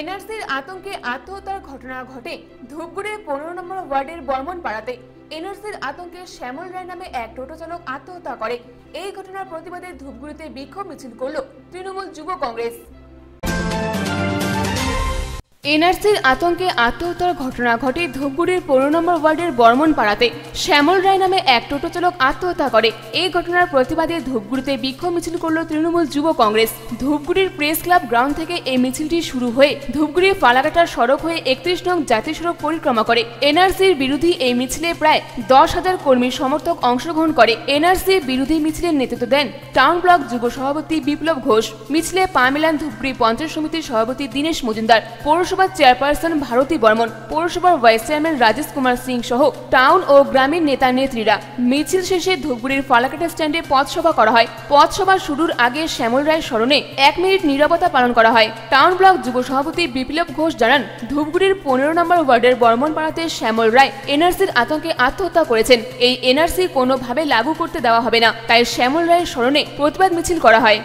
এনআরসির আতঙ্কে আত্মহত্যার ঘটনা ঘটে ধূপগুড়ির পনেরো নম্বর ওয়ার্ডের বর্মন পাড়াতে এনআরসির আতঙ্কে শ্যামল রায় নামে এক টোটো চালক আত্মহত্যা করে। এই ঘটনার প্রতিবাদে ধূপগুড়িতে বিক্ষোভ মিছিল করল তৃণমূল যুব কংগ্রেস। এনআরসির আতঙ্কে আত্মহত্যার ঘটনা ঘটে ধূপগুড়ির পনেরো নম্বর ওয়ার্ডের বর্মন পাড়াতে শ্যামল রায় নামে এক টোটো চালক আত্মহত্যা করে। এই ঘটনার প্রতিবাদে ধূপগুড়িতে বিক্ষোভ মিছিল করল তৃণমূল যুব কংগ্রেস। ধূপগুড়ির প্রেস ক্লাব গ্রাউন্ড থেকে এই মিছিলটি শুরু হয়ে ধূপগুড়ি ফালাকাটার সড়ক হয়ে একত্রিশ নং জাতীয় সড়ক পরিক্রমা করে। এনআরসির বিরোধী এই মিছিলে প্রায় দশ হাজার কর্মী সমর্থক অংশগ্রহণ করে। এনআরসি বিরোধী মিছিলের নেতৃত্ব দেন টাউন ব্লক যুব সভাপতি বিপ্লব ঘোষ। মিছিলে পা মেলান ধূপগুড়ি পঞ্চায়েত সমিতির সভাপতি দীনেশ মজুমদার। পৌরসভার চেয়ারপারসন ভারতী বর্মন, পৌরসভার ভাইস চেয়ারম্যান রাজেশ কুমার সিং সহ টাউন ও গ্রামীণ নেতা নেত্রীরা মিছিল শেষে ধূপগুড়ির ফালাকাটা স্ট্যান্ডে পথসভা করা হয়। পথসভা শুরুর আগে শ্যামল রায় স্মরণে এক মিনিট নীরবতা পালন করা হয়। টাউন ব্লক যুব সভাপতি বিপ্লব ঘোষ জানান, ধূপগুড়ির পনেরো নম্বর ওয়ার্ডের বর্মন পাড়াতে শ্যামল রায় এনআরসির আতঙ্কে আত্মহত্যা করেছেন। এই এনআরসি কোনোভাবে লাগু করতে দেওয়া হবে না। তাই শ্যামল রায়ের স্মরণে প্রতিবাদ মিছিল করা হয়।